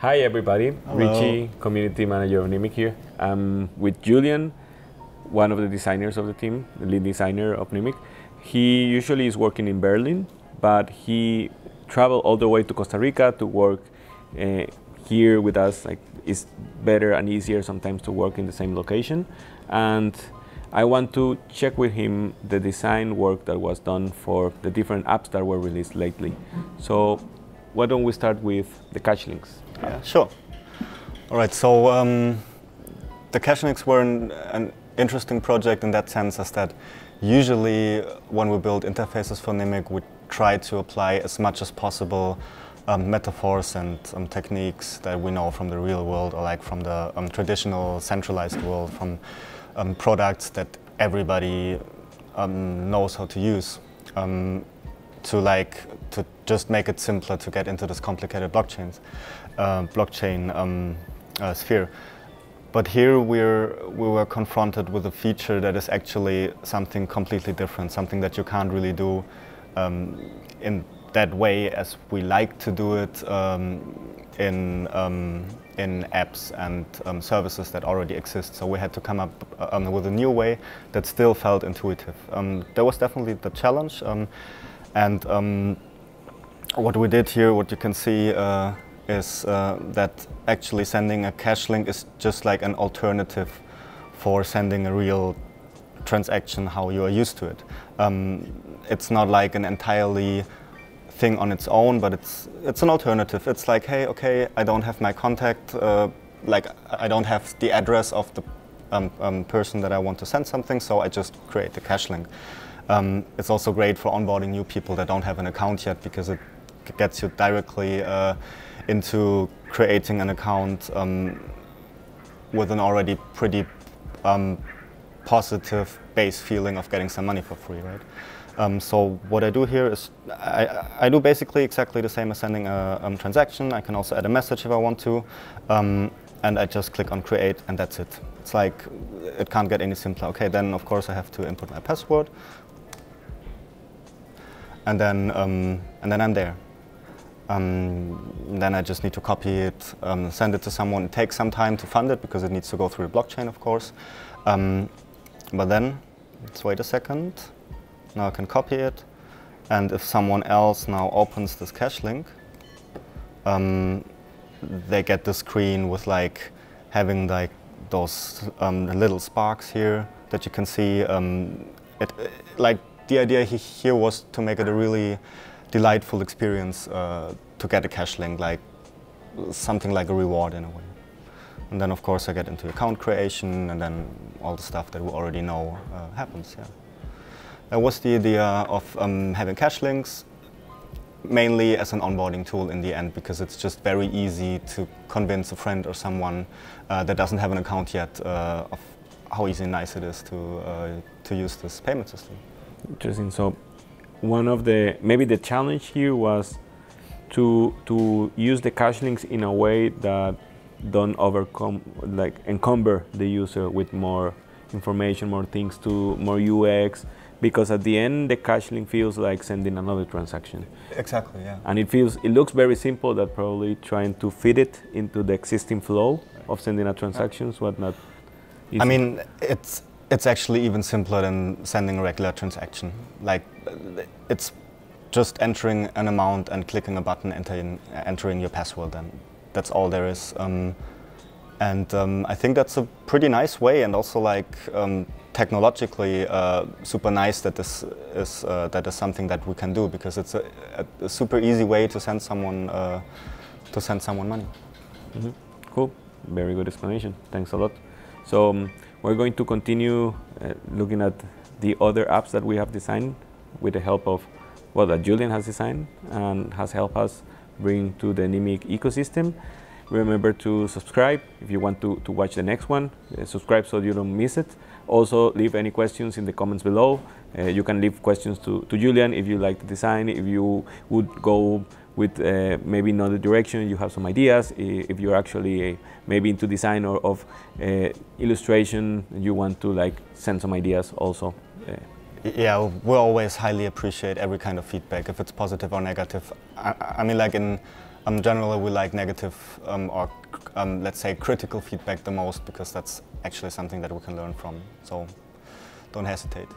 Hi everybody, Hello. Richie, community manager of Nimiq here. I'm with Julian, one of the designers of the team, the lead designer of Nimiq. He usually is working in Berlin, but he traveled all the way to Costa Rica to work uh, here with us. Like it's better and easier sometimes to work in the same location. And I want to check with him the design work that was done for the different apps that were released lately. So why don't we start with the Cashlinks? Yeah, sure. All right, so um, the Cashlinks were an, an, interesting project in that sense as that usually when we build interfaces for Nimiq, we try to apply as much as possible um, metaphors and um, techniques that we know from the real world or like from the um, traditional centralized world, from um, products that everybody um, knows how to use to like to just make it simpler to get into this complicated blockchains, uh, blockchain um, uh, sphere. But here we're, we were confronted with a feature that is actually something completely different, something that you can't really do um, in that way as we like to do it um, in, um, in apps and um, services that already exist. So we had to come up um, with a new way that still felt intuitive. Um, that was definitely the challenge. and what we did here, what you can see, uh, is uh, that actually sending a Cashlink is just like an alternative for sending a real transaction how you are used to it. Um, it's not like an entirely thing on its own, but it's it's an alternative. It's like, hey, okay, I don't have my contact, uh, like I don't have the address of the um, um, person that I want to send something, so I just create the Cashlink. Um, it's also great for onboarding new people that don't have an account yet because it gets you directly uh, into creating an account um, with an already pretty um, positive base feeling of getting some money for free, right? Um, so what I do here is I, I, do basically exactly the same as sending a um, transaction. I can also add a message if I want to, um, and I just click on create, and that's it. It's like it can't get any simpler. Okay, then of course I have to input my password, and then um, and then I'm there. Um, then I just need to copy it, um, send it to someone. It takes some time to fund it because it needs to go through the blockchain, of course. Um, but then, let's wait a second. Now I can copy it. And if someone else now opens this Cashlink, um, they get the screen with like having like those um, little sparks here that you can see. Um, it, like the idea here was to make it a really delightful experience uh, to get a Cashlink, like something like a reward in a way. And then of course I get into account creation and then all the stuff that we already know uh, happens, yeah. That was the idea of um, having Cashlinks, mainly as an onboarding tool in the end because it's just very easy to convince a friend or someone uh, that doesn't have an account yet uh, of how easy and nice it is to, uh, to use this payment system. Interesting. So one of the maybe the challenge here was to to use the Cashlinks in a way that don't overcome like encumber the user with more information, more things to more UX because at the end the Cashlink feels like sending another transaction. Exactly, yeah. And it feels it looks very simple that probably trying to fit it into the existing flow of sending a transactions what not easy. I mean it's it's actually even simpler than sending a regular transaction. Like, it's just entering an amount and clicking a button, entering, entering your password, and that's all there is. Um, and um, I think that's a pretty nice way, and also like um, technologically uh, super nice that this is uh, that is something that we can do because it's a, a, super easy way to send someone uh, to send someone money. Mm -hmm. Cool, very good explanation. Thanks a lot. So. Um, we're going to continue uh, looking at the other apps that we have designed with the help of what well, Julian has designed and has helped us bring to the Nimiq ecosystem. Remember to subscribe if you want to, to watch the next one. Uh, subscribe so you don't miss it. Also, leave any questions in the comments below. Uh, you can leave questions to, to Julian if you like the design, if you would go with uh, maybe another direction, you have some ideas. If you're actually uh, maybe into design or of uh, illustration, you want to like send some ideas also. Yeah, we always highly appreciate every kind of feedback, if it's positive or negative. I, I mean, like in um, generally we like negative um, or um, let's say critical feedback the most because that's actually something that we can learn from. So don't hesitate.